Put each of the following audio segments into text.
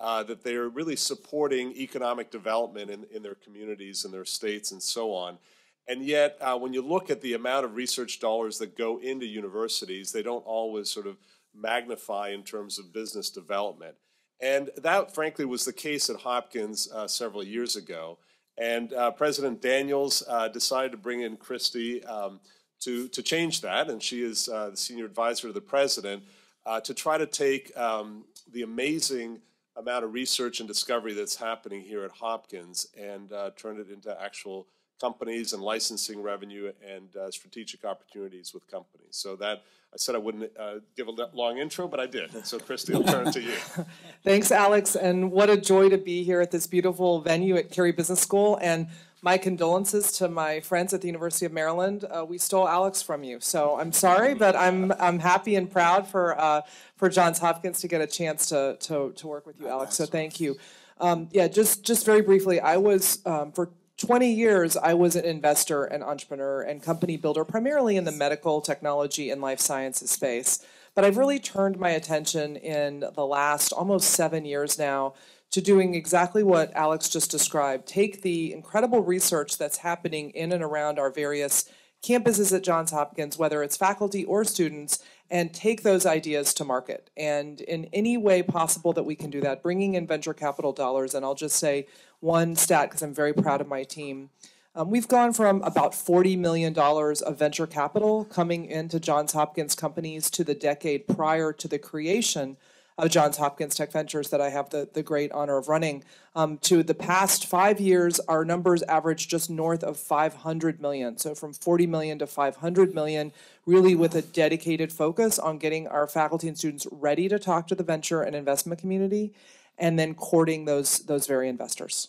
uh, that they are really supporting economic development in, in their communities and their states and so on. And yet, uh, when you look at the amount of research dollars that go into universities, they don't always sort of magnify in terms of business development. And that, frankly, was the case at Hopkins uh, several years ago. And uh, President Daniels uh, decided to bring in Christy um, to, to change that. And she is uh, the senior advisor to the president uh, to try to take um, the amazing amount of research and discovery that's happening here at Hopkins and uh, turn it into actual companies and licensing revenue and uh, strategic opportunities with companies. So that I said I wouldn't uh, give a long intro, but I did. So Christy, I'll turn it to you. Thanks, Alex, and what a joy to be here at this beautiful venue at Carey Business School. And my condolences to my friends at the University of Maryland. Uh, we stole Alex from you, so I'm sorry, but I'm I'm happy and proud for uh, for Johns Hopkins to get a chance to to, to work with you, Alex. So thank you. Um, yeah, just just very briefly, I was um, for 20 years, I was an investor and entrepreneur and company builder, primarily in the medical technology and life sciences space. But I've really turned my attention in the last almost seven years now to doing exactly what Alex just described. Take the incredible research that's happening in and around our various campuses at Johns Hopkins, whether it's faculty or students, and take those ideas to market. And in any way possible that we can do that, bringing in venture capital dollars, and I'll just say one stat because I'm very proud of my team. Um, we've gone from about $40 million of venture capital coming into Johns Hopkins companies to the decade prior to the creation of Johns Hopkins Tech Ventures that I have the, the great honor of running. Um, to the past five years, our numbers average just north of 500 million. So from 40 million to 500 million, really with a dedicated focus on getting our faculty and students ready to talk to the venture and investment community, and then courting those those very investors.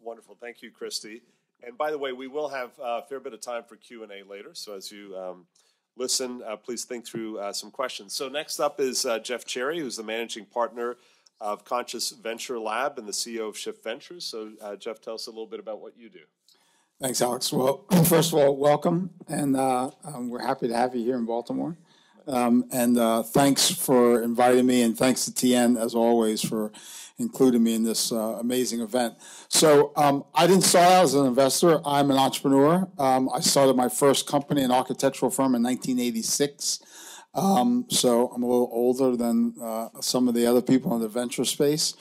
Wonderful, thank you, Christy. And by the way, we will have a fair bit of time for Q and A later. So as you um, listen, uh, please think through uh, some questions. So next up is uh, Jeff Cherry, who's the managing partner of Conscious Venture Lab and the CEO of Shift Ventures. So uh, Jeff, tell us a little bit about what you do. Thanks, Alex. Well, first of all, welcome, and uh, um, we're happy to have you here in Baltimore. Um, and uh, thanks for inviting me, and thanks to Tien as always for including me in this uh, amazing event. So um, I didn't start out as an investor. I'm an entrepreneur. Um, I started my first company, an architectural firm, in 1986. Um, so I'm a little older than uh, some of the other people in the venture space.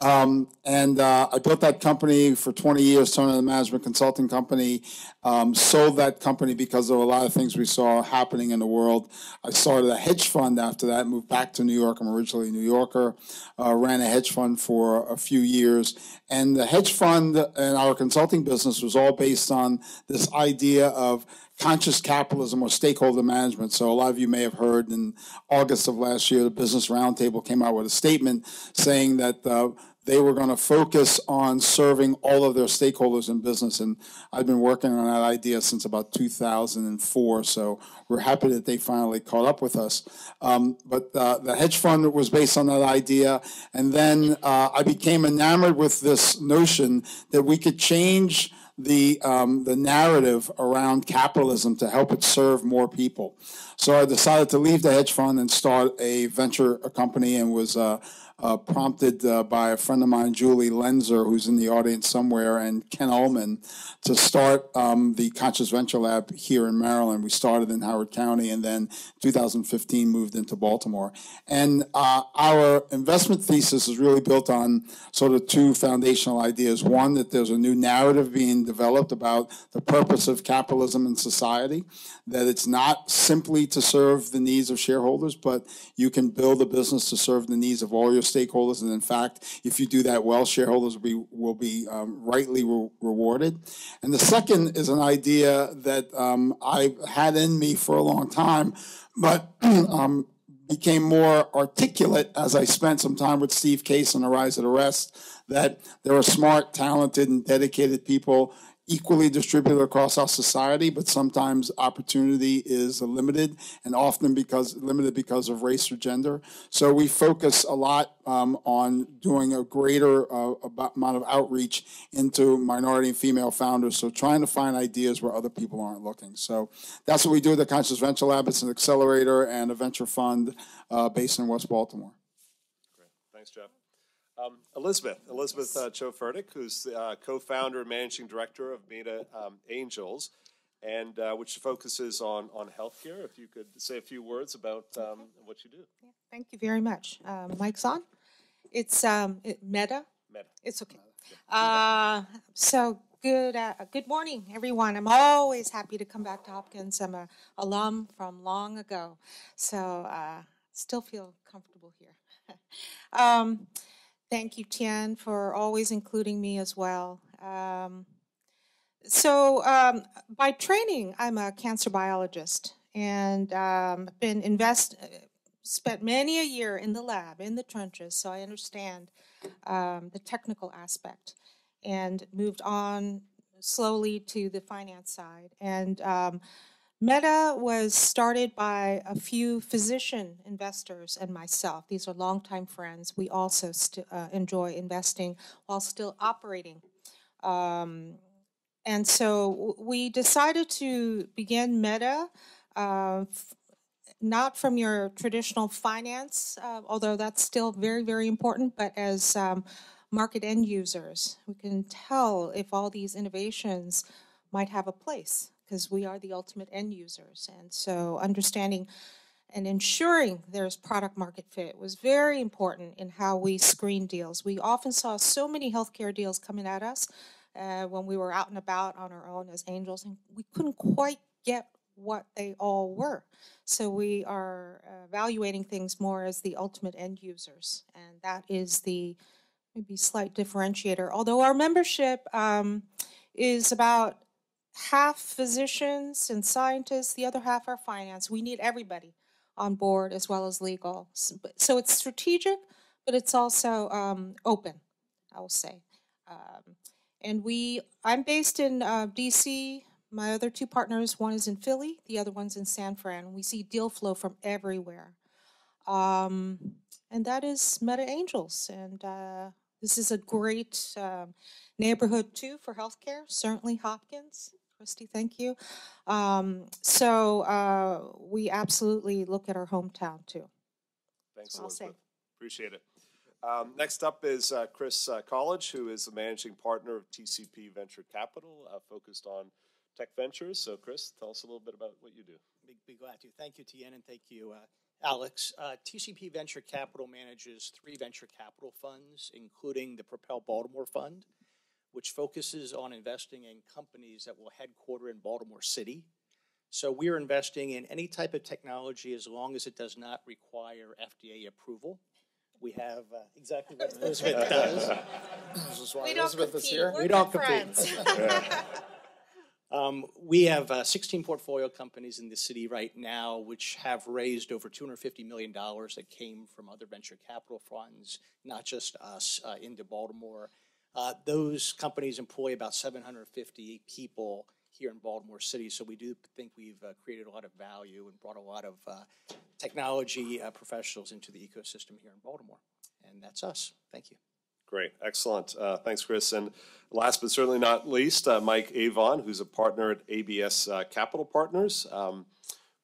Um, and uh, I built that company for 20 years, turned into a management consulting company. Um, sold that company because of a lot of things we saw happening in the world. I started a hedge fund after that, moved back to New York. I'm originally a New Yorker. Uh, ran a hedge fund for a few years. And the hedge fund and our consulting business was all based on this idea of conscious capitalism or stakeholder management. So a lot of you may have heard in August of last year, the Business Roundtable came out with a statement saying that uh, they were going to focus on serving all of their stakeholders in business. And I've been working on that idea since about 2004. So we're happy that they finally caught up with us. Um, but uh, the hedge fund was based on that idea. And then uh, I became enamored with this notion that we could change the um, the narrative around capitalism to help it serve more people. So I decided to leave the hedge fund and start a venture company and was uh, uh, prompted uh, by a friend of mine, Julie Lenzer, who's in the audience somewhere, and Ken Ulman, to start um, the Conscious Venture Lab here in Maryland. We started in Howard County and then 2015 moved into Baltimore. And uh, our investment thesis is really built on sort of two foundational ideas. One, that there's a new narrative being developed about the purpose of capitalism in society, that it's not simply to serve the needs of shareholders, but you can build a business to serve the needs of all your stakeholders. And in fact, if you do that well, shareholders will be, will be um, rightly re- rewarded. And the second is an idea that um, I've had in me for a long time, but um, became more articulate as I spent some time with Steve Case on of the Rest. that there are smart, talented, and dedicated people equally distributed across our society, but sometimes opportunity is limited and often because limited because of race or gender. So we focus a lot um, on doing a greater uh, amount of outreach into minority and female founders. So trying to find ideas where other people aren't looking. So that's what we do at the Conscious Venture Lab. It's an accelerator and a venture fund uh, based in West Baltimore. Great. Thanks, Jeff. Um, Elizabeth, Elizabeth uh, who's the uh, co-founder and managing director of MEDA um, Angels, and uh, which focuses on on healthcare. If you could say a few words about um, what you do. Thank you very much. Uh, Mike's on. It's um, it, MEDA. MEDA. It's okay. Uh, so good. Uh, good morning, everyone. I'm always happy to come back to Hopkins. I'm a alum from long ago, so uh, still feel comfortable here. um, thank you, Tien, for always including me as well. Um, so, um, by training, I'm a cancer biologist and um, been invest spent many a year in the lab, in the trenches, so I understand um, the technical aspect, and moved on slowly to the finance side. And um, MEDA was started by a few physician investors and myself. These are longtime friends. We also uh, enjoy investing while still operating. Um, and so we decided to begin MEDA uh, not from your traditional finance, uh, although that's still very, very important, but as um, market end users. We can tell if all these innovations might have a place because we are the ultimate end users. And so understanding and ensuring there's product market fit was very important in how we screen deals. We often saw so many healthcare deals coming at us uh, when we were out and about on our own as angels, and we couldn't quite get what they all were. So we are evaluating things more as the ultimate end users, and that is the maybe slight differentiator. Although our membership um, is about half physicians and scientists, the other half are finance. We need everybody on board as well as legal. So it's strategic, but it's also um, open, I will say. Um, and we, I'm based in uh, DC, my other two partners, one is in Philly, the other one's in San Fran. We see deal flow from everywhere. Um, and that is MEDA Angels. And uh, this is a great um, neighborhood too for healthcare, certainly Hopkins. Christy, thank you. Um, so uh, we absolutely look at our hometown too. Thanks, Elizabeth. Appreciate it. Um, next up is uh, Chris uh, College, who is the managing partner of TCP Venture Capital, uh, focused on Tech Ventures. So, Chris, tell us a little bit about what you do. Be, be glad to. Thank you, Tien, and thank you, uh, Alex. Uh, TCP Venture Capital manages three venture capital funds, including the Propel Baltimore Fund, which focuses on investing in companies that will headquarter in Baltimore City. So we are investing in any type of technology as long as it does not require FDA approval. We have uh, exactly what Elizabeth does. we don't Elizabeth compete. We're we don't compete. Um, we have uh, 16 portfolio companies in the city right now, which have raised over $250 million that came from other venture capital funds, not just us, uh, into Baltimore. Uh, those companies employ about 750 people here in Baltimore City, so we do think we've uh, created a lot of value and brought a lot of uh, technology uh, professionals into the ecosystem here in Baltimore. And that's us. Thank you. Great, excellent. Uh, thanks, Chris. And last but certainly not least, uh, Mike Avon, who's a partner at ABS uh, Capital Partners, um,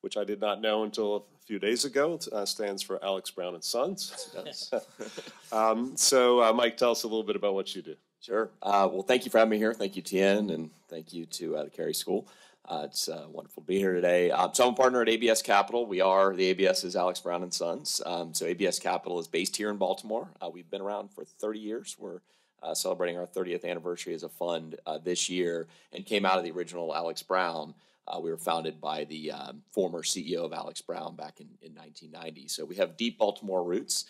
which I did not know until few days ago. It uh, stands for Alex Brown and Sons. um, so, uh, Mike, tell us a little bit about what you do. Sure. Uh, well, thank you for having me here. Thank you, Tien, and thank you to the Carey School. Uh, it's uh, wonderful to be here today. Uh, so I'm a partner at ABS Capital. We are the ABS is Alex Brown and Sons. Um, so ABS Capital is based here in Baltimore. Uh, we've been around for 30 years. We're uh, celebrating our 30th anniversary as a fund uh, this year, and came out of the original Alex Brown. We were founded by the um, former CEO of Alex Brown back in, in 1990. So we have deep Baltimore roots.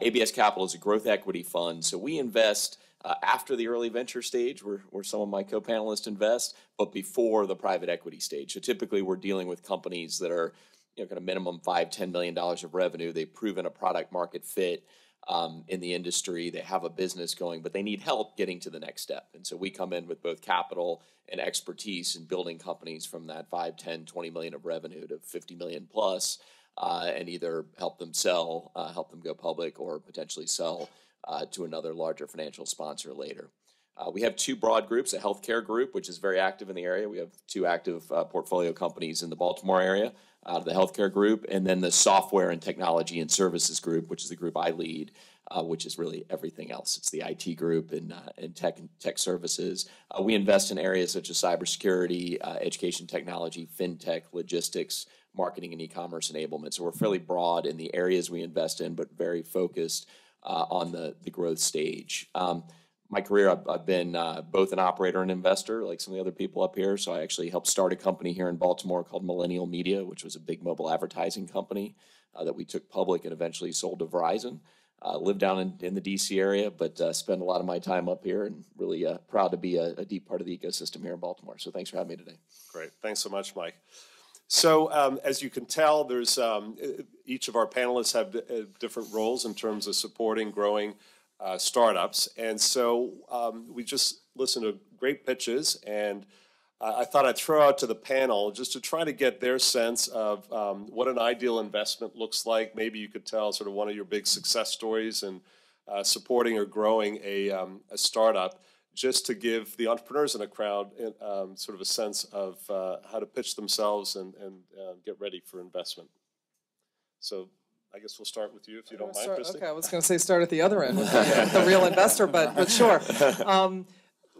ABS Capital is a growth equity fund. So we invest uh, after the early venture stage, where, where some of my co panelists invest, but before the private equity stage. So typically, we're dealing with companies that are you know, kind of minimum five, $10 million of revenue. They've proven a product market fit. Um, in the industry, they have a business going, but they need help getting to the next step. And so we come in with both capital and expertise in building companies from that 5, 10, 20 million of revenue to 50 million plus, uh, and either help them sell, uh, help them go public, or potentially sell uh, to another larger financial sponsor later. Uh, we have two broad groups, a healthcare group, which is very active in the area. We have two active uh, portfolio companies in the Baltimore area, out of the healthcare group, and then the software and technology and services group, which is the group I lead, uh, which is really everything else. It's the IT group and, uh, and tech tech services. Uh, we invest in areas such as cybersecurity, uh, education technology, fintech, logistics, marketing, and e-commerce enablement. So we're fairly broad in the areas we invest in, but very focused uh, on the the growth stage. Um, my career, I've, I've been uh, both an operator and investor, like some of the other people up here. So I actually helped start a company here in Baltimore called Millennial Media, which was a big mobile advertising company uh, that we took public and eventually sold to Verizon. Uh, live down in, in the DC area, but uh, spend a lot of my time up here and really uh, proud to be a, a deep part of the ecosystem here in Baltimore. So thanks for having me today. Great. Thanks so much, Mike. So, um, as you can tell, there's um, each of our panelists have uh, different roles in terms of supporting growing uh, startups. And so um, we just listened to great pitches, and uh, I thought I'd throw out to the panel just to try to get their sense of um, what an ideal investment looks like. Maybe you could tell sort of one of your big success stories in uh, supporting or growing a, um, a startup. Just to give the entrepreneurs in a crowd um, sort of a sense of uh, how to pitch themselves and, and uh, get ready for investment. So I guess we'll start with you if you don't mind, Start- Christy. Okay, I was going to say start at the other end, with the the real investor, but, but sure. Um,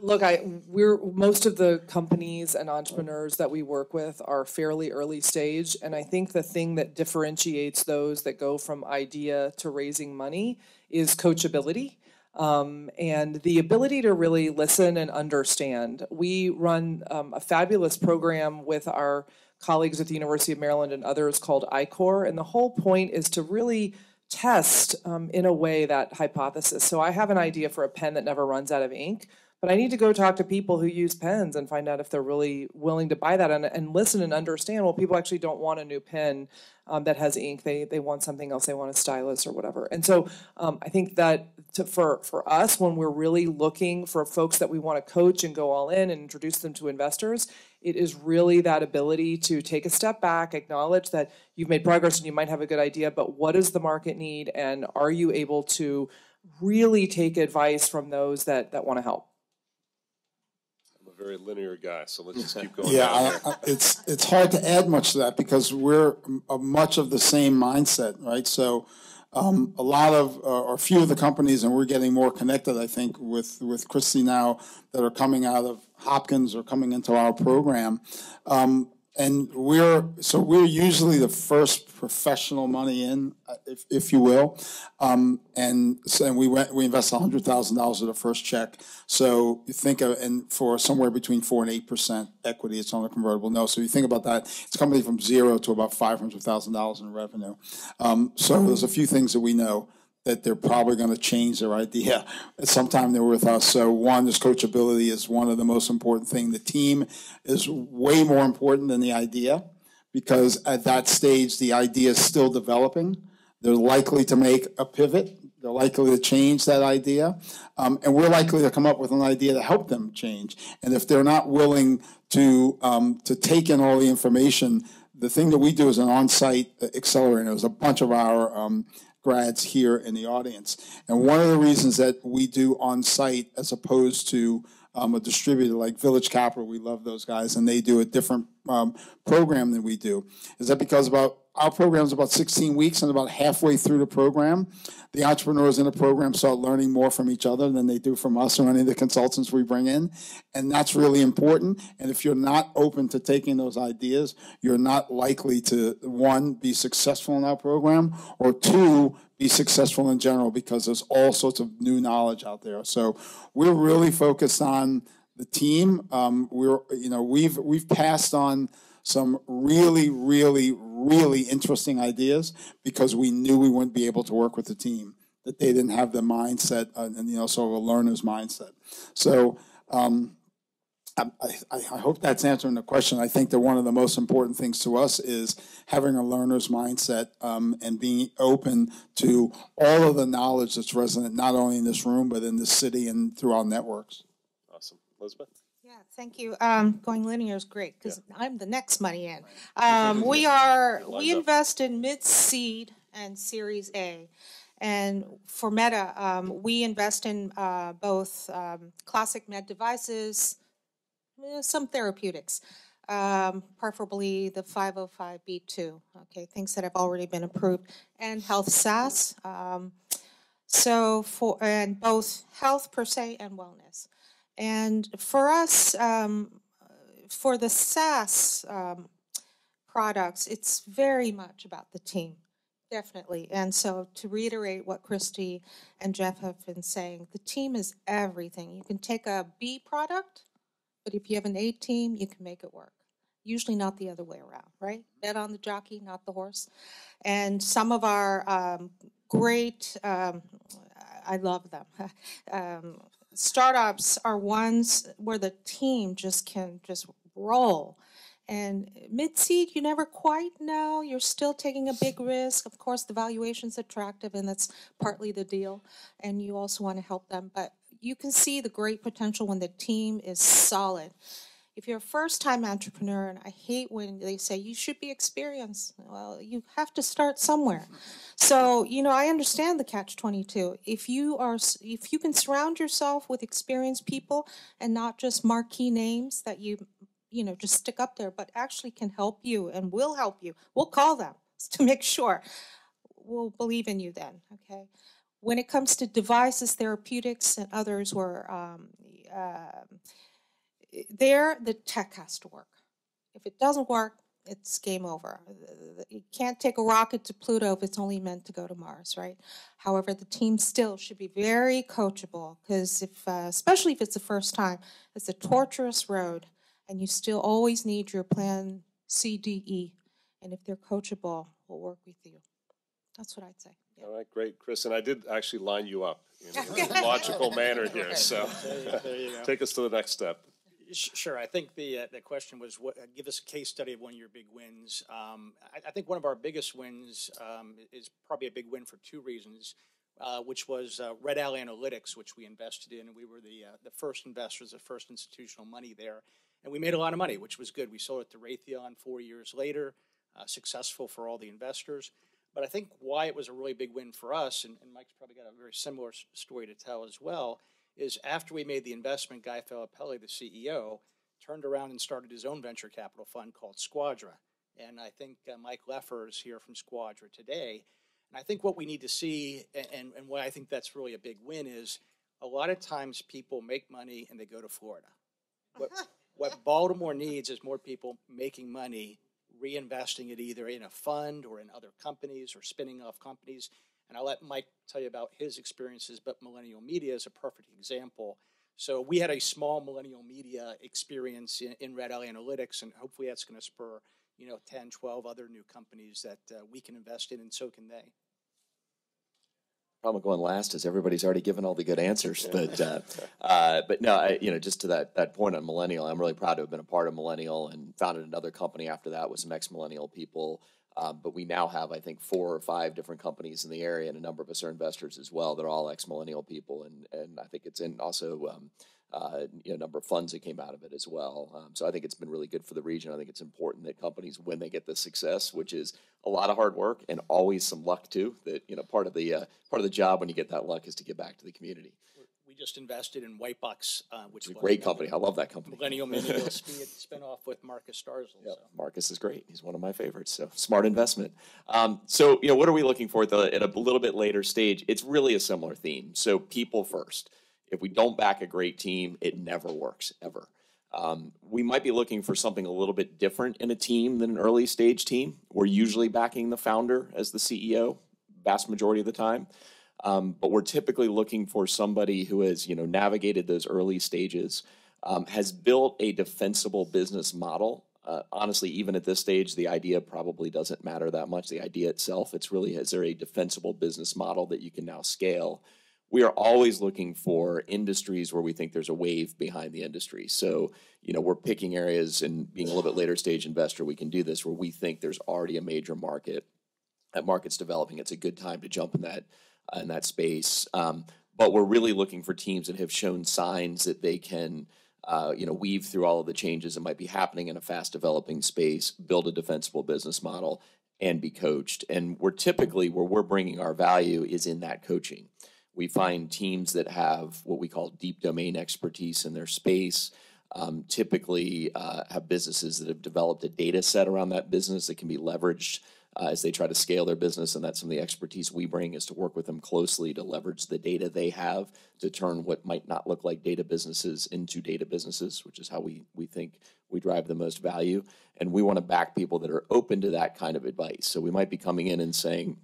Look, I, we're, most of the companies and entrepreneurs that we work with are fairly early stage. And I think the thing that differentiates those that go from idea to raising money is coachability. Um, and the ability to really listen and understand. We run um, a fabulous program with our colleagues at the University of Maryland and others called I-Corps, and the whole point is to really test um, in a way that hypothesis. So I have an idea for a pen that never runs out of ink, but I need to go talk to people who use pens and find out if they're really willing to buy that and, and listen and understand. Well, people actually don't want a new pen um, that has ink. They they want something else. They want a stylus or whatever. And so um, I think that to, for for us, when we're really looking for folks that we want to coach and go all in and introduce them to investors, it is really that ability to take a step back, acknowledge that you've made progress and you might have a good idea, but what does the market need, and are you able to really take advice from those that that want to help? I'm a very linear guy, so let's just keep going. Yeah. I, I, it's it's hard to add much to that because we're m- much of the same mindset, right? So, um, a lot of uh, or a few of the companies, and we're getting more connected, I think, with with Christy now that are coming out of Hopkins are coming into our program. Um, and we're so we're usually the first professional money in, if, if you will, um, and so and we went we invest hundred thousand dollars of the first check. So you think of and for somewhere between four and eight percent equity, it's on a convertible note. So you think about that, it's a company from zero to about five hundred thousand dollars in revenue. Um, so there's a few things that we know that they're probably going to change their idea at some time they're with us. So one is coachability is one of the most important thing. The team is way more important than the idea because at that stage the idea is still developing. They're likely to make a pivot. They're likely to change that idea, um, and we're likely to come up with an idea to help them change. And if they're not willing to um, to take in all the information, the thing that we do is an on-site accelerator. There's a bunch of our um, grads here in the audience. And one of the reasons that we do on site as opposed to um, a distributor like Village Capital, we love those guys, and they do a different um, program that we do, is that because about our program is about 16 weeks, and about halfway through the program, the entrepreneurs in the program start learning more from each other than they do from us or any of the consultants we bring in. And that's really important. And if you're not open to taking those ideas, you're not likely to, one, be successful in our program, or two, be successful in general because there's all sorts of new knowledge out there. So we're really focused on the team. Um, we're, you know, we've we've passed on some really, really, really interesting ideas because we knew we wouldn't be able to work with the team. That they didn't have the mindset uh, and you know sort of a learner's mindset. So. Um, I, I, hope that's answering the question. I think that one of the most important things to us is having a learner's mindset um, and being open to all of the knowledge that's resonant, not only in this room, but in the city and through our networks. Elizabeth? Yeah, thank you. Um, going linear is great because I'm the next money in. Um, we are, we invest in mid-seed and Series A. And for MEDA, um, we invest in uh, both um, classic med devices, eh, some therapeutics. um, preferably the 505b2, okay, things that have already been approved, and health SaaS. Um, so for and both health per se and wellness. And for us, um, for the SaaS um, products, it's very much about the team, definitely. And so to reiterate what Christy and Jeff have been saying, the team is everything. You can take a B product, but if you have an A team, you can make it work. Usually not the other way around, right? Bet on the jockey, not the horse. And some of our um, great, um, I love them. startups are ones where the team just can just roll. And mid seed, you never quite know. You're still taking a big risk. Of course, the valuation's attractive, and that's partly the deal. And you also want to help them. But you can see the great potential when the team is solid. If you're a first time entrepreneur, and I hate when they say you should be experienced, well, you have to start somewhere. So, you know, I understand the catch 22. If you are if you can surround yourself with experienced people and not just marquee names that you you know, just stick up there, but actually can help you and will help you. We'll call them to make sure. We'll believe in you then, okay? When it comes to devices, therapeutics, and others where um, uh, there, the tech has to work. If it doesn't work, it's game over. You can't take a rocket to Pluto if it's only meant to go to Mars, right? However, the team still should be very coachable because if, uh, especially if it's the first time, it's a torturous road and you still always need your plan C, D, E. And if they're coachable, we'll work with you. That's what I'd say. Yeah. All right, great, Chris. And I did actually line you up in a logical manner here. So there you, take us to the next step. Sure. I think the uh, the question was, what, uh, give us a case study of one of your big wins. Um, I, I, think one of our biggest wins um, is probably a big win for two reasons, uh, which was uh, Red Owl Analytics, which we invested in, and we were the uh, the first investors, the first institutional money there and we made a lot of money, which was good. We sold it to Raytheon four years later, uh, successful for all the investors. But I think why it was a really big win for us, and, and Mike's probably got a very similar story to tell as well, is after we made the investment, Guy Filippelli, the CEO, turned around and started his own venture capital fund called Squadra. And I think uh, Mike Leffer is here from Squadra today. And I think what we need to see, and, and, why I think that's really a big win, is a lot of times people make money and they go to Florida. What, what Baltimore needs is more people making money, reinvesting it either in a fund or in other companies or spinning off companies. And I'll let Mike tell you about his experiences, but Millennial Media is a perfect example. So we had a small Millennial Media experience in, in Red Owl Analytics, and hopefully that's going to spur, you know, 10, 12 other new companies that uh, we can invest in, and so can they problem going last is everybody's already given all the good answers. But uh, uh, but no, I, you know, just to that that point on Millennial, I'm really proud to have been a part of Millennial and founded another company after that with some ex Millennial people. Um, but we now have, I think, four or five different companies in the area, and a number of us are investors as well. They're all ex Millennial people, and and I think it's in also. Um, uh, you know, number of funds that came out of it as well. Um, so I think it's been really good for the region. I think it's important that companies, when they get the success, which is a lot of hard work and always some luck too, that you know part of the uh, part of the job when you get that luck is to give back to the community. Just invested in Whitebox, uh, which is a great company. I love that company. Millennial Media spin off with Marcus Startzel. Yep. So. Marcus is great. He's one of my favorites. So smart investment. Um, so you know, what are we looking for at, the, at a little bit later stage? It's really a similar theme. So people first if we don't back a great team, it never works, ever. Um, we might be looking for something a little bit different in a team than an early stage team. We're usually backing the founder as the CEO, vast majority of the time. Um, but we're typically looking for somebody who has, you know, navigated those early stages, um, has built a defensible business model. Uh, honestly, even at this stage, the idea probably doesn't matter that much. The idea itself, it's really is there a defensible business model that you can now scale we are always looking for industries where we think there's a wave behind the industry. So, you know, we're picking areas and being a little bit later stage investor, we can do this where we think there's already a major market. That market's developing. It's a good time to jump in that in that space. Um, but we're really looking for teams that have shown signs that they can. Uh, you know, weave through all of the changes that might be happening in a fast developing space, build a defensible business model, and be coached. And we're typically where we're bringing our value is in that coaching. We find teams that have what we call deep domain expertise in their space, um, typically uh, have businesses that have developed a data set around that business that can be leveraged uh, Uh, as they try to scale their business. And that's some of the expertise we bring is to work with them closely to leverage the data they have to turn what might not look like data businesses into data businesses, which is how we, we think we drive the most value. And we want to back people that are open to that kind of advice. So we might be coming in and saying,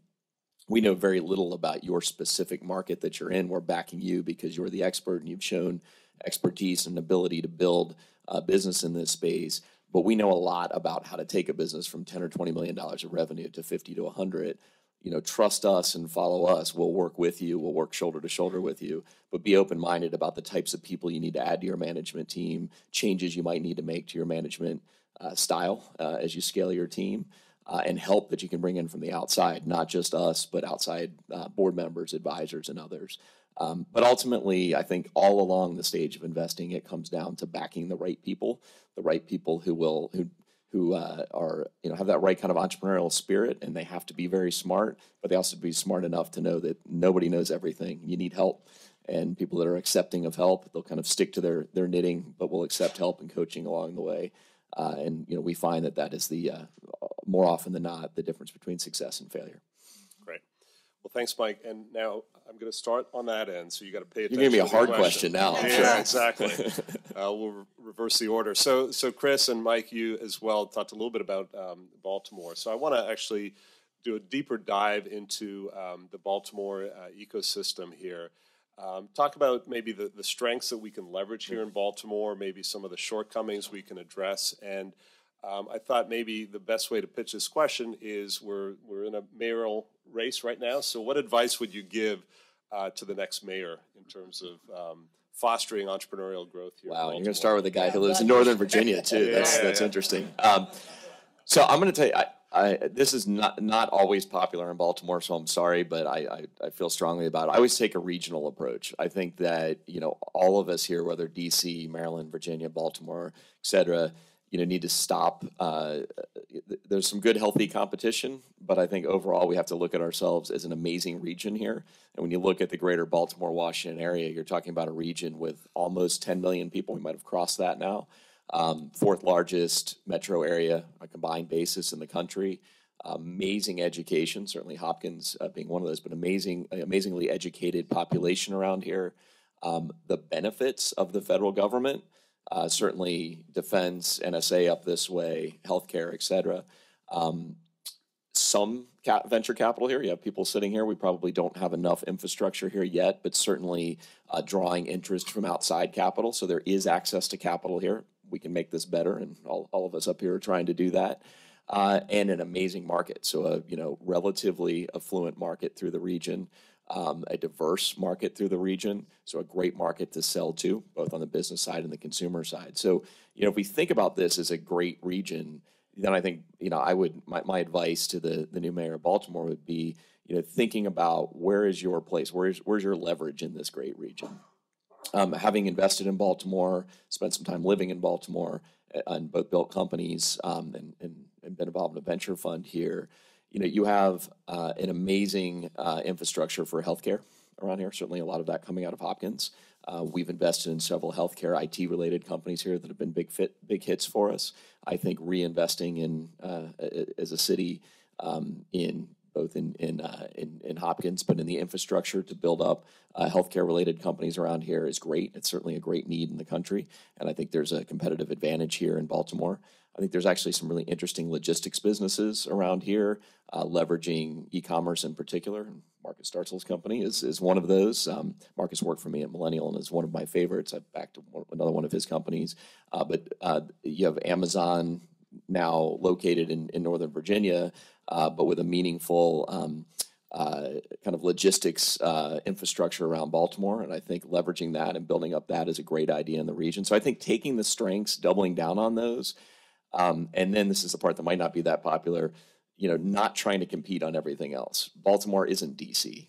we know very little about your specific market that you're in. We're backing you because you're the expert and you've shown expertise and ability to build a business in this space. But we know a lot about how to take a business from 10 or 20 million dollars of revenue to 50 to 100. You know, trust us and follow us. We'll work with you. We'll work shoulder to shoulder with you. But be open minded about the types of people you need to add to your management team, changes you might need to make to your management uh, style uh, as you scale your team uh, and help that you can bring in from the outside, not just us, but outside uh, board members, advisors, and others. Um, but ultimately, I think all along the stage of investing, it comes down to backing the right people, the right people who will who who uh, are you know have that right kind of entrepreneurial spirit, and they have to be very smart, but they also be smart enough to know that nobody knows everything. You need help, and people that are accepting of help, they'll kind of stick to their their knitting, but will accept help and coaching along the way. Uh, and you know, we find that that is the uh, more often than not the difference between success and failure. Great. Well, thanks, Mike. And now I'm going to start on that end, so you got to pay attention. You're attention. giving me a hard question now. I'm Yeah, sure. exactly. uh, we'll re- reverse the order. So, so Chris and Mike, you as well talked a little bit about um, Baltimore. So, I want to actually do a deeper dive into um, the Baltimore uh, ecosystem here. Um, talk about maybe the, the strengths that we can leverage here in Baltimore, maybe some of the shortcomings we can address, and um, I thought maybe the best way to pitch this question is we're we're in a mayoral race right now. So, what advice would you give uh, to the next mayor in terms of um, fostering entrepreneurial growth here? Wow, you're going to start with a guy who lives in Northern Virginia too. Yeah, That's yeah, that's yeah. interesting. Um, so I'm going to tell you, I, I this is not not always popular in Baltimore, so I'm sorry, but I, I I feel strongly about it. I always take a regional approach. I think that you know all of us here, whether DC, Maryland, Virginia, Baltimore, et cetera, you know, need to stop. Uh, there's some good, healthy competition, but I think overall we have to look at ourselves as an amazing region here. And when you look at the greater Baltimore, Washington area, you're talking about a region with almost 10 million people. We might have crossed that now. Um, fourth largest metro area on a combined basis in the country. Amazing education, certainly Hopkins uh, being one of those, but amazing, amazingly educated population around here. Um, the benefits of the federal government uh, certainly defense, NSA up this way, healthcare, et cetera. Um, some ca- venture capital here. You have people sitting here. We probably don't have enough infrastructure here yet, but certainly uh, drawing interest from outside capital. So there is access to capital here. We can make this better, and all, all of us up here are trying to do that. Uh, and an amazing market. So a you know relatively affluent market through the region um, a diverse market through the region, so a great market to sell to, both on the business side and the consumer side. So, you know, if we think about this as a great region, then I think, you know, I would, my, my advice to the, the new mayor of Baltimore would be, you know, thinking about where is your place, where is, where's your leverage in this great region? Um, having invested in Baltimore, spent some time living in Baltimore, and both built companies um, and, and, and been involved in a venture fund here you know, you have uh, an amazing uh, infrastructure for healthcare around here. Certainly, a lot of that coming out of Hopkins. Uh, we've invested in several healthcare IT related companies here that have been big fit, big hits for us. I think reinvesting in uh, as a city um, in both in in, uh, in in Hopkins, but in the infrastructure to build up uh, healthcare related companies around here is great. It's certainly a great need in the country, and I think there's a competitive advantage here in Baltimore. I think there's actually some really interesting logistics businesses around here, uh, leveraging e-commerce in particular. And Marcus Startzel's company is, is one of those. Um, Marcus worked for me at Millennial and is one of my favorites. I've backed another one of his companies. Uh, but uh, you have Amazon now located in, in Northern Virginia, uh, but with a meaningful um, uh, kind of logistics uh, infrastructure around Baltimore. And I think leveraging that and building up that is a great idea in the region. So I think taking the strengths, doubling down on those, um, and then this is the part that might not be that popular, you know, not trying to compete on everything else. Baltimore isn't DC.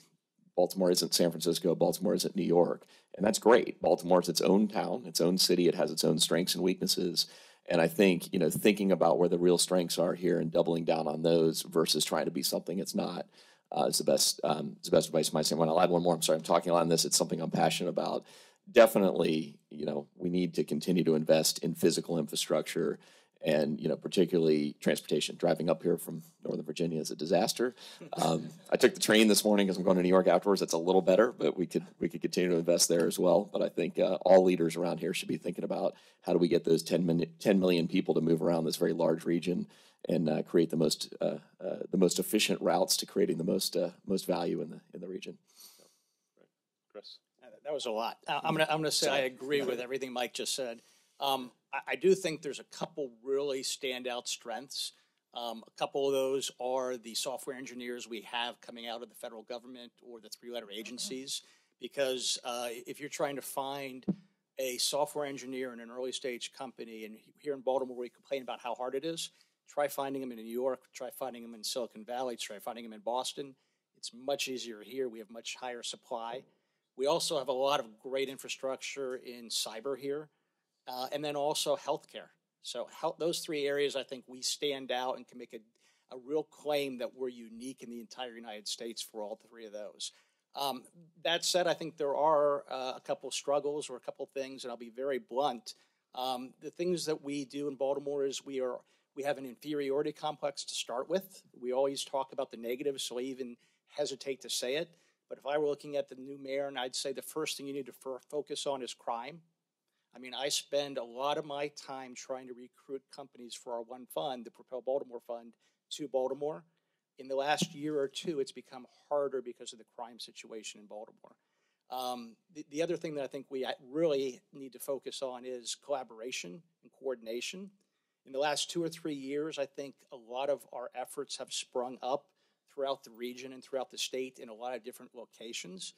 Baltimore isn't San Francisco. Baltimore isn't New York. And that's great. Baltimore is its own town, its own city. It has its own strengths and weaknesses. And I think, you know, thinking about where the real strengths are here and doubling down on those versus trying to be something it's not uh, is the best um, is the best advice. My saying. When I'll add one more. I'm sorry, I'm talking a lot on this. It's something I'm passionate about. definitely, you know, we need to continue to invest in physical infrastructure and, you know, particularly transportation. Driving up here from Northern Virginia is a disaster. Um, I took the train this morning because I'm going to New York afterwards. That's a little better, but we could we could continue to invest there as well. But I think uh, all leaders around here should be thinking about how do we get those 10, min- 10 million people to move around this very large region and uh, create the most uh, uh, the most efficient routes to creating the most uh, most value in the in the region. Chris? That was a lot. I- I'm gonna, I'm gonna say I agree with everything Mike just said. Um, I, I do think there's a couple really standout strengths. Um, a couple of those are the software engineers we have coming out of the federal government or the three-letter agencies. Because, uh, if you're trying to find a software engineer in an early stage company, and here in Baltimore, we complain about how hard it is, try finding them in New York, try finding them in Silicon Valley, try finding them in Boston. It's much easier here. We have much higher supply. We also have a lot of great infrastructure in cyber here, uh, and then also healthcare. So health, those three areas, I think we stand out and can make a, a real claim that we're unique in the entire United States for all three of those. Um, that said, I think there are uh, a couple struggles or a couple things, and I'll be very blunt. Um, the things that we do in Baltimore is we are we have an inferiority complex to start with. We always talk about the negatives, so I even hesitate to say it. But if I were looking at the new mayor, and I'd say the first thing you need to f- focus on is crime. I mean, I spend a lot of my time trying to recruit companies for our one fund, the Propel Baltimore Fund, to Baltimore. In the last year or two, it's become harder because of the crime situation in Baltimore. Um, the, the other thing that I think we really need to focus on is collaboration and coordination. In the last two or three years, I think a lot of our efforts have sprung up throughout the region and throughout the state in a lot of different locations.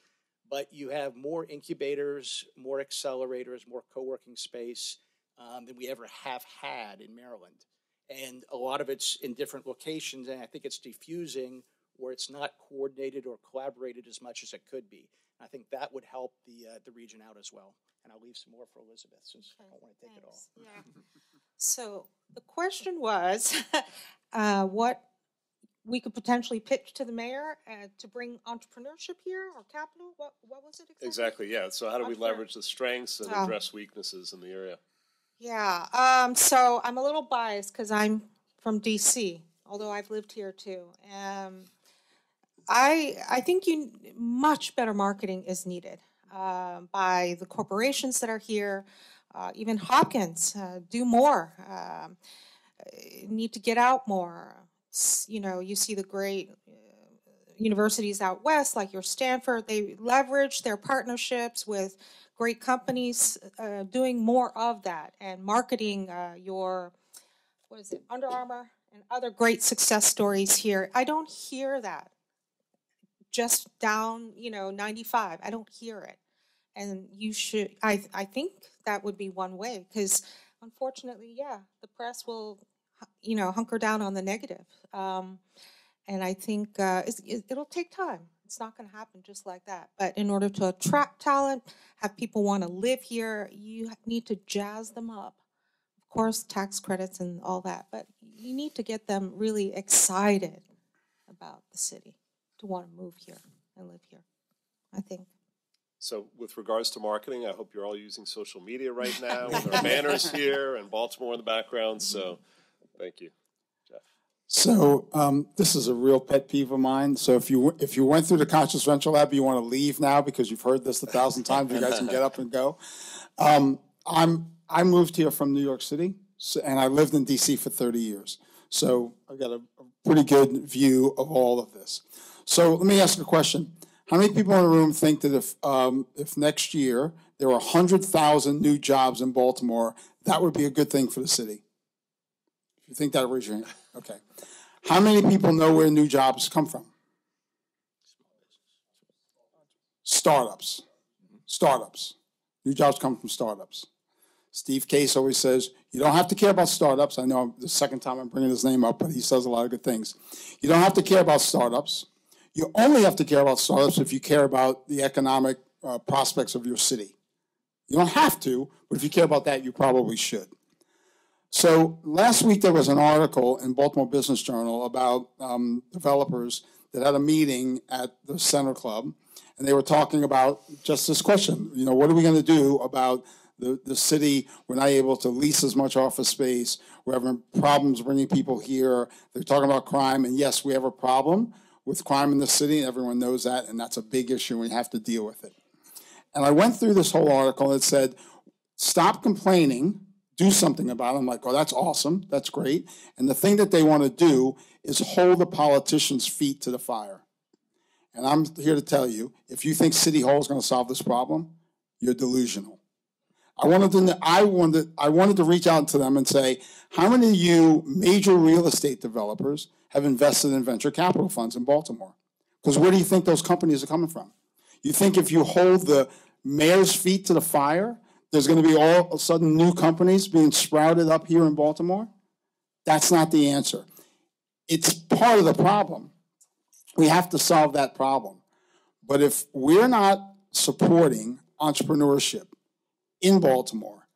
But you have more incubators, more accelerators, more co working space um, than we ever have had in Maryland. And a lot of it's in different locations, and I think it's diffusing where it's not coordinated or collaborated as much as it could be. And I think that would help the, uh, the region out as well. And I'll leave some more for Elizabeth since I don't want to take it all. Yeah. So the question was, uh, what we could potentially pitch to the mayor uh, to bring entrepreneurship here or capital? What, what was it exactly? Exactly, yeah. So how do we Entrepreneur. leverage the strengths and Oh. address weaknesses in the area? Yeah, um, so I'm a little biased because I'm from DC, although I've lived here too. Um, I I think you much better marketing is needed uh, by the corporations that are here, uh, even Hopkins. Uh, do more. Um, uh, need to get out more. You know, you see the great uh, universities out west, like your Stanford. They leverage their partnerships with great companies uh, doing more of that and marketing uh, your what is it under armour and other great success stories here i don't hear that just down you know 95 i don't hear it and you should i i think that would be one way because unfortunately yeah the press will you know hunker down on the negative um, and i think uh, it'll take time. It's not going to happen just like that but in order to attract talent have people want to live here you need to jazz them up. Of course tax credits and all that but you need to get them really excited about the city to want to move here and live here i think. So with regards to marketing, I hope you're all using social media right now with our banners here and Baltimore in the background, so thank you. Jeff? So um, this is a real pet peeve of mine. So if you if you went through the conscious venture lab, you want to leave now because you've heard this a thousand times. You guys can get up and go. Um, I'm I moved here from New York City, so, and I lived in DC for 30 years. So I've got a, a pretty good view of all of this. So let me ask a question: How many people in the room think that if um, if next year there were 100,000 new jobs in Baltimore, that would be a good thing for the city? You think that, raise your hand. Okay. How many people know where new jobs come from? Startups. Startups. New jobs come from startups. Steve Case always says, you don't have to care about startups. I know the second time I'm bringing his name up, but he says a lot of good things. You don't have to care about startups. You only have to care about startups if you care about the economic uh, prospects of your city. You don't have to, but if you care about that, you probably should. So last week there was an article in Baltimore Business Journal about um, developers that had a meeting at the Center Club, and they were talking about just this question. You know, what are we going to do about the, the city? We're not able to lease as much office space. We're having problems bringing people here. They're talking about crime, and yes, we have a problem with crime in the city, and everyone knows that, and that's a big issue, and we have to deal with it. And I went through this whole article. It said, "Stop complaining." Do something about it. I'm like, oh, that's awesome. That's great. And the thing that they want to do is hold the politicians' feet to the fire. And I'm here to tell you, if you think City Hall is going to solve this problem, you're delusional. I wanted to, I wanted, I wanted to reach out to them and say, how many of you major real estate developers have invested in venture capital funds in Baltimore? Because where do you think those companies are coming from? You think if you hold the mayor's feet to the fire, there's going to be all of a sudden new companies being sprouted up here in Baltimore? That's not the answer. It's part of the problem. We have to solve that problem. But if we're not supporting entrepreneurship in Baltimore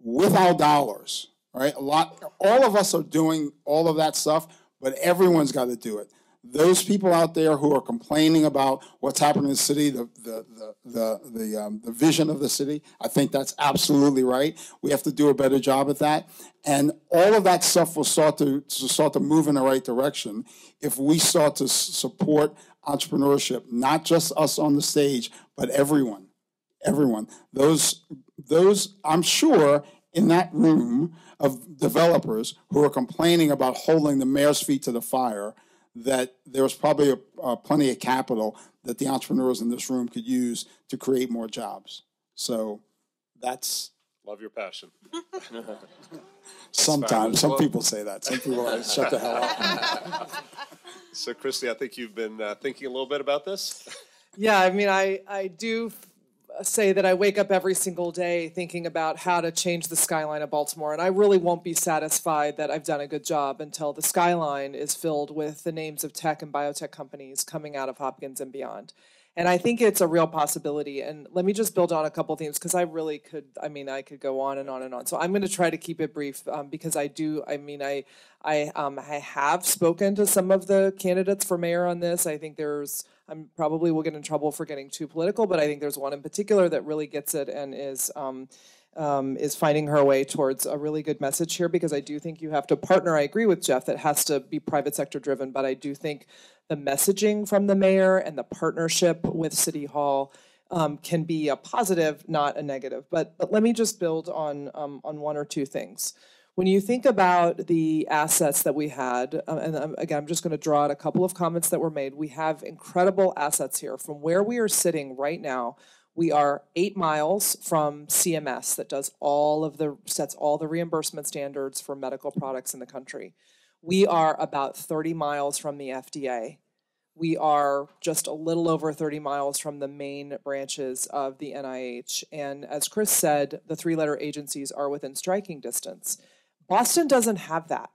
with our dollars, right? A lot, all of us are doing all of that stuff, but everyone's got to do it those people out there who are complaining about what's happening in the city, the the the the, the, um, the vision of the city, I think that's absolutely right. We have to do a better job at that, and all of that stuff will start to, to start to move in the right direction if we start to support entrepreneurship, not just us on the stage, but everyone, everyone. Those those I'm sure in that room of developers who are complaining about holding the mayor's feet to the fire that there was probably a, uh, plenty of capital that the entrepreneurs in this room could use to create more jobs. So that's love your passion. Sometimes some people say that. Some people are shut the hell up. so, Christy, I think you've been uh, thinking a little bit about this. Yeah, I mean, I I do say that I wake up every single day thinking about how to change the skyline of Baltimore. And I really won't be satisfied that I've done a good job until the skyline is filled with the names of tech and biotech companies coming out of Hopkins and beyond. And I think it's a real possibility. And let me just build on a couple themes because I really could. I mean, I could go on and on and on. So I'm going to try to keep it brief um, because I do. I mean, I I um, I have spoken to some of the candidates for mayor on this. I think there's I'm probably will get in trouble for getting too political, but I think there's one in particular that really gets it and is um, um, is finding her way towards a really good message here because I do think you have to partner. I agree with Jeff that has to be private sector driven, but I do think the messaging from the mayor and the partnership with City Hall um, can be a positive, not a negative. But but let me just build on um, on one or two things. When you think about the assets that we had, uh, and um, again, I'm just going to draw out a couple of comments that were made. We have incredible assets here. From where we are sitting right now, we are eight miles from CMS that does all of the sets all the reimbursement standards for medical products in the country. We are about 30 miles from the FDA. We are just a little over 30 miles from the main branches of the NIH. And as Chris said, the three letter agencies are within striking distance. Boston doesn't have that.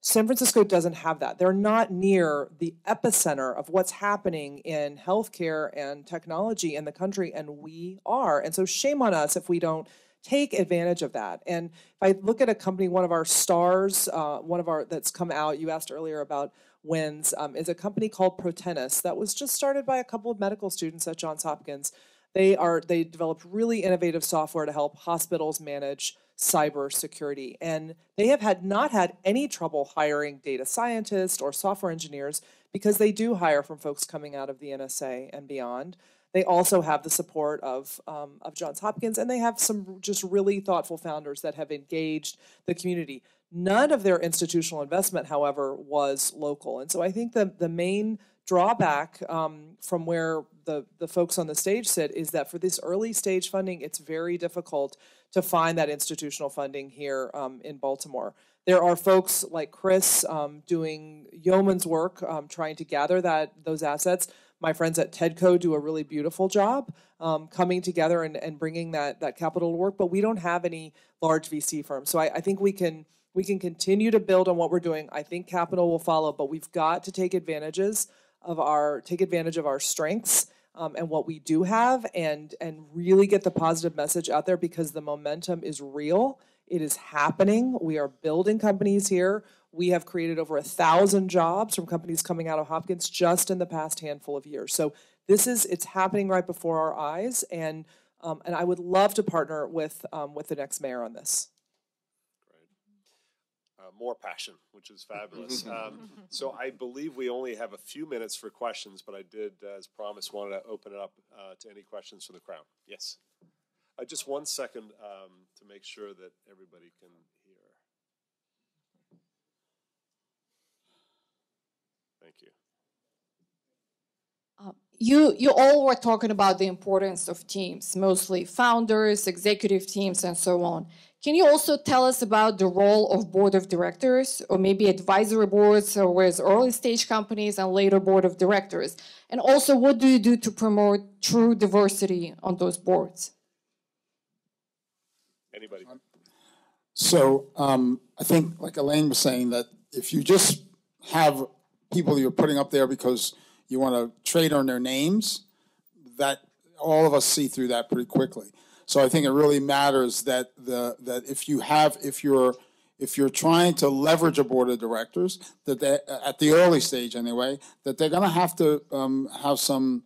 San Francisco doesn't have that. They're not near the epicenter of what's happening in healthcare and technology in the country, and we are. And so, shame on us if we don't take advantage of that. And if I look at a company, one of our stars, uh, one of our that's come out, you asked earlier about wins, um, is a company called Protenus that was just started by a couple of medical students at Johns Hopkins. They are they developed really innovative software to help hospitals manage cybersecurity. And they have had not had any trouble hiring data scientists or software engineers because they do hire from folks coming out of the NSA and beyond. They also have the support of, um, of Johns Hopkins, and they have some just really thoughtful founders that have engaged the community. None of their institutional investment, however, was local. And so I think the, the main drawback um, from where the, the folks on the stage said is that for this early stage funding, it's very difficult to find that institutional funding here um, in Baltimore. There are folks like Chris um, doing yeoman's work, um, trying to gather that those assets. My friends at TEDCO do a really beautiful job um, coming together and, and bringing that that capital to work. But we don't have any large VC firms, so I, I think we can we can continue to build on what we're doing. I think capital will follow, but we've got to take advantages of our take advantage of our strengths um, and what we do have and and really get the positive message out there because the momentum is real. It is happening. We are building companies here. We have created over a thousand jobs from companies coming out of hopkins just in the past handful of years. So this is it's happening right before our eyes, and um, and I would love to partner with um, with the next mayor on this. More passion, which is fabulous. Um, so I believe we only have a few minutes for questions, but I did, as promised, wanted to open it up uh, to any questions from the crowd. Yes. Uh, just one second um, to make sure that everybody can hear. Thank you. You you all were talking about the importance of teams, mostly founders, executive teams, and so on. Can you also tell us about the role of board of directors, or maybe advisory boards, or with early stage companies and later board of directors? And also, what do you do to promote true diversity on those boards? Anybody? So um, I think, like Elaine was saying, that if you just have people you're putting up there because you want to trade on their names, that all of us see through that pretty quickly. So I think it really matters that the that if you have if you're if you're trying to leverage a board of directors that they, at the early stage anyway that they're going to have to um, have some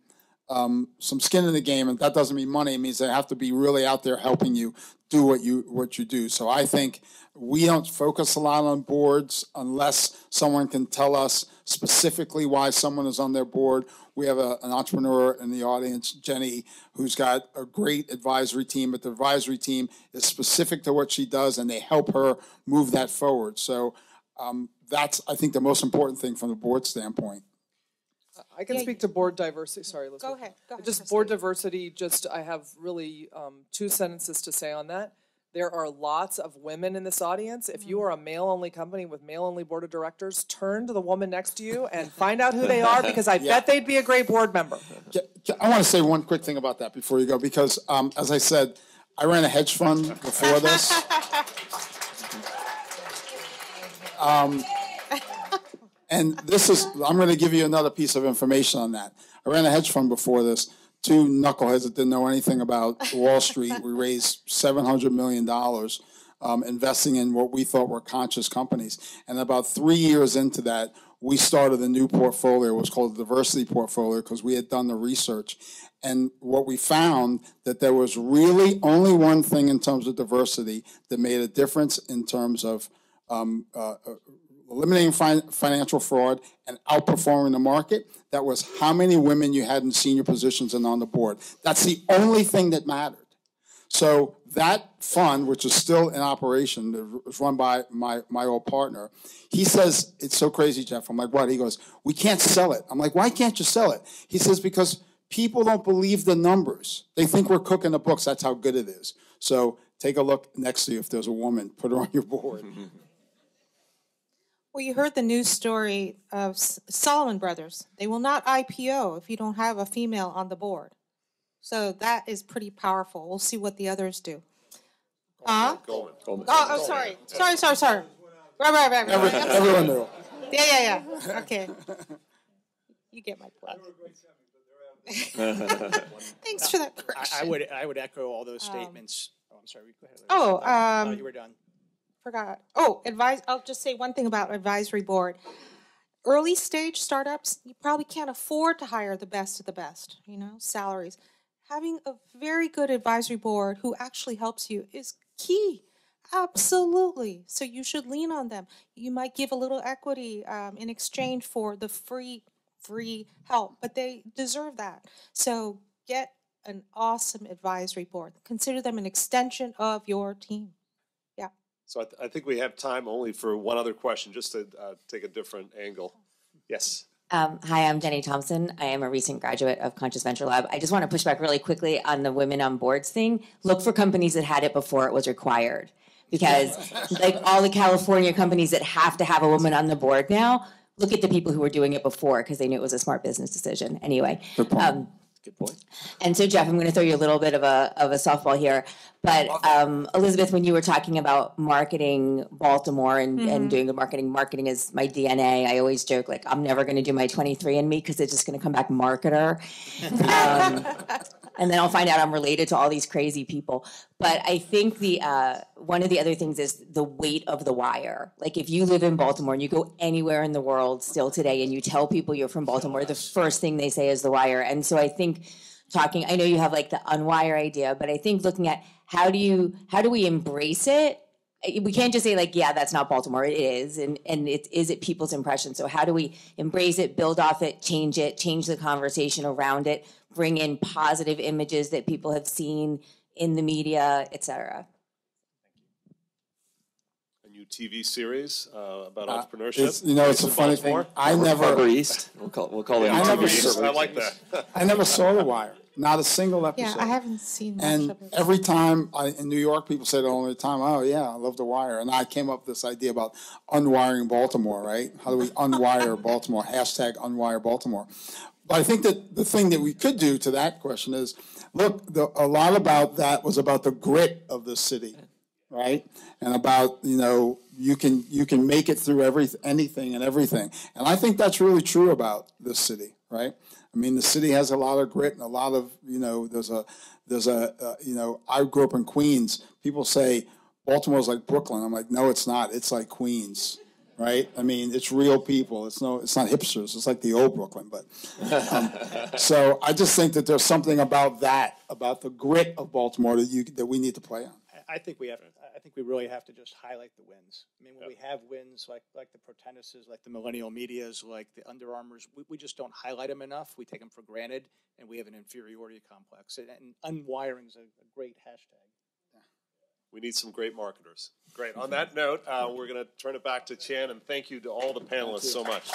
um, some skin in the game, and that doesn't mean money. It means they have to be really out there helping you do what you what you do. So I think we don't focus a lot on boards unless someone can tell us specifically why someone is on their board. We have a, an entrepreneur in the audience, Jenny, who's got a great advisory team, but the advisory team is specific to what she does, and they help her move that forward. So um, that's I think the most important thing from the board standpoint. I can Yeah, speak to board diversity. Sorry, Elizabeth. Go ahead, go ahead, Just board diversity. Just I have really um, two sentences to say on that. There are lots of women in this audience. If you are a male-only company with male-only board of directors, turn to the woman next to you and find out who they are because I bet they'd be a great board member. Ca- ca- I want to say one quick thing about that before you go, because um, as I said, I ran a hedge fund before this. Um, and this is, I'm going to give you another piece of information on that. I ran a hedge fund before this. Two knuckleheads that didn't know anything about Wall Street. We raised $700 million um, investing in what we thought were conscious companies. And about three years into that, we started a new portfolio. It was called the diversity portfolio because we had done the research. And what we found that there was really only one thing in terms of diversity that made a difference in terms of um, uh, uh, eliminating fin- financial fraud and outperforming the market. That was how many women you had in senior positions and on the board. That's the only thing that mattered. So that fund, which is still in operation, was run by my, my old partner. He says, it's so crazy, Jeff. I'm like, what? He goes, we can't sell it. I'm like, why can't you sell it? He says, because people don't believe the numbers. They think we're cooking the books. That's how good it is. So take a look next to you if there's a woman, put her on your board. Well, you heard the news story of S- Salomon Brothers. They will not IPO if you don't have a female on the board. So that is pretty powerful. We'll see what the others do. Huh? Goldman. Goldman. Oh, oh, sorry. Sorry, sorry, sorry. Right, right, right, right. Every- right. Everyone knew. Yeah, yeah, yeah. Okay. You get my plug. Thanks for that I, correction. I would, I would echo all those statements. Oh, I'm sorry, go ahead. Oh, Oh, um, you were done. Forgot. Oh, advise. I'll just say one thing about advisory board. Early stage startups, you probably can't afford to hire the best of the best. You know, salaries. Having a very good advisory board who actually helps you is key. Absolutely. So you should lean on them. You might give a little equity um, in exchange for the free free help, but they deserve that. So get an awesome advisory board. Consider them an extension of your team. Yeah. So I, th- I think we have time only for one other question, just to uh, take a different angle. Yes. Um, hi, I'm Jenny Thompson. I am a recent graduate of Conscious Venture Lab. I just want to push back really quickly on the women on boards thing. Look for companies that had it before it was required. Because, like all the California companies that have to have a woman on the board now, look at the people who were doing it before because they knew it was a smart business decision. Anyway, um, Good point. and so, Jeff, I'm going to throw you a little bit of a of a softball here. But um, Elizabeth, when you were talking about marketing Baltimore and, and doing good marketing, marketing is my DNA. I always joke like I'm never going to do my 23andMe because it's just going to come back marketer. um, and then I'll find out I'm related to all these crazy people. But I think the uh, one of the other things is the weight of the wire. Like if you live in Baltimore and you go anywhere in the world still today, and you tell people you're from Baltimore, the first thing they say is the wire. And so I think talking, I know you have like the unwire idea, but I think looking at how do you how do we embrace it we can't just say like yeah that's not baltimore it is and and it is it people's impression so how do we embrace it build off it change it change the conversation around it bring in positive images that people have seen in the media etc A new TV series uh, about Uh, entrepreneurship. it's- you know, it's a based in funny thing. Baltimore. I never, Harbor East. We'll call, we'll call it. I never East. saw- I like that. I never saw The Wire, not a single episode. Yeah, I haven't seen much And of every time I, in New York, people say it all the time, oh, yeah, I love The Wire. And I came up with this idea about unwiring Baltimore, right? How do we unwire Baltimore? Hashtag unwire Baltimore. But I think that the thing that we could do to that question is look, the, a lot about that was about the grit of the city, right? And about, you know, you can you can make it through every anything and everything. And I think that's really true about this city, right? I mean, the city has a lot of grit and a lot of, you know, there's a there's a, uh, you know, I grew up in Queens. People say Baltimore's like Brooklyn. I'm like, no, it's not. It's like Queens, right? I mean, it's real people. It's no, it's not hipsters. It's like the old Brooklyn. But um, so I just think that there's something about that, about the grit of Baltimore that you that we need to play on. I- I think we have. I think we really have to just highlight the wins. I mean, when we have wins like like the Protenuses, like the Millennial Medias, like the Under Armours, we, we just don't highlight them enough. We take them for granted, and we have an inferiority complex. And, and unwiring is a, a great hashtag. We need some great marketers. Great. On that note, uh, we're going to turn it back to Chan, and thank you to all the panelists so much.